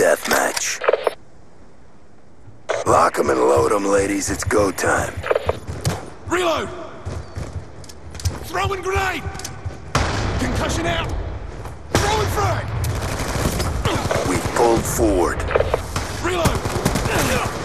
deathmatch. Lock 'em and load 'em, ladies. It's go time. Reload! Throwing grenade! Concussion out! Throwing frag! We pulled forward. Reload!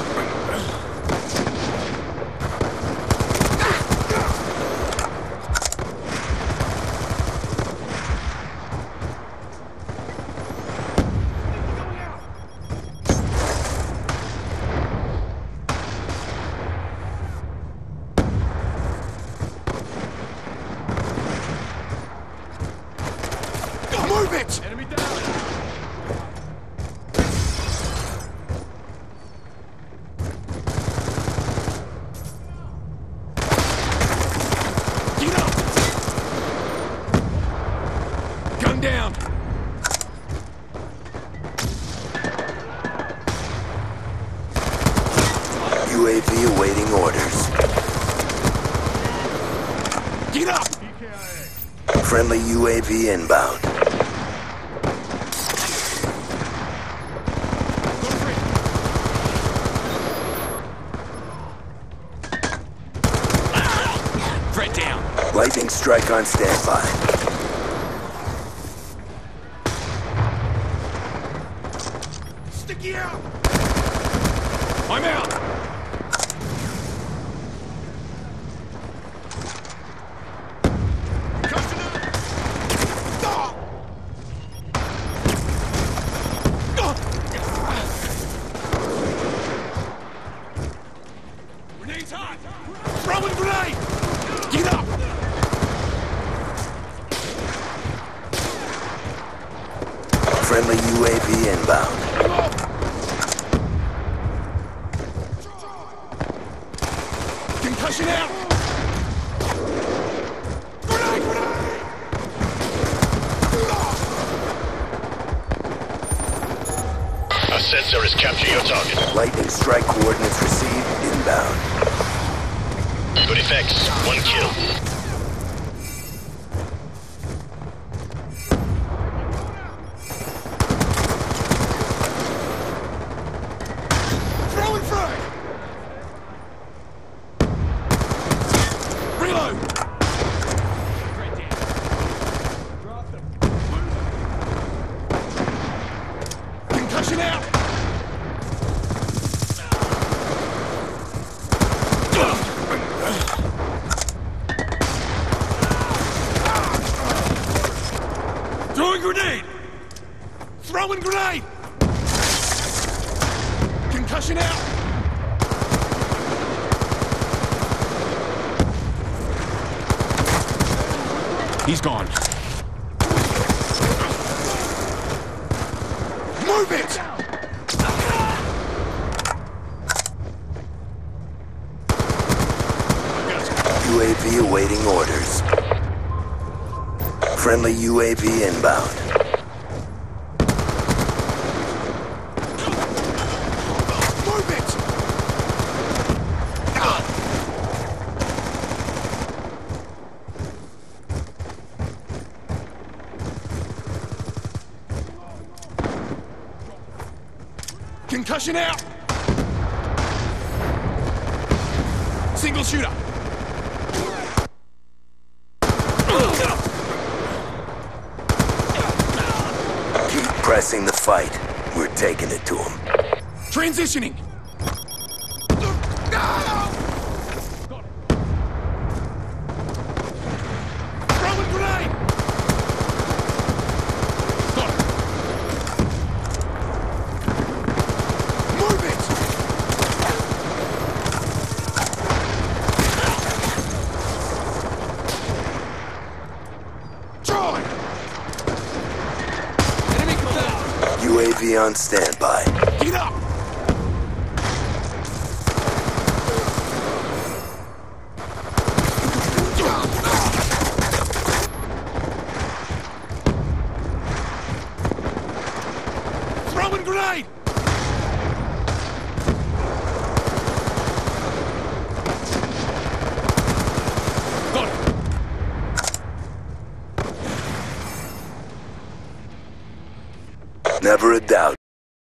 Move it! Enemy down! Get up! Gun down! UAV awaiting orders. Get up! Friendly UAV inbound. Threat down! Lightning strike on standby. Sticky out! I'm out! Concussion out! Ah! Ah! Grenade's hot! Throwing grenade! Get up! Friendly UAV inbound. Concussion out! Grenade! Grenade! A sensor has captured your target. Lightning strike coordinates received inbound. Good effects. One kill. Throwing frag! Reload! Concussion out! Throwing grenade! Throwing grenade! Concussion out! He's gone. Move it! UAV awaiting orders. Friendly UAV inbound. Concussion out! Single shooter! Pressing the fight. We're taking it to them. Transitioning! Throwing grenade! Got it. Move it! Charlie! Enemy contact! UAV on standby. Get up! Throwing grenade! Never a doubt.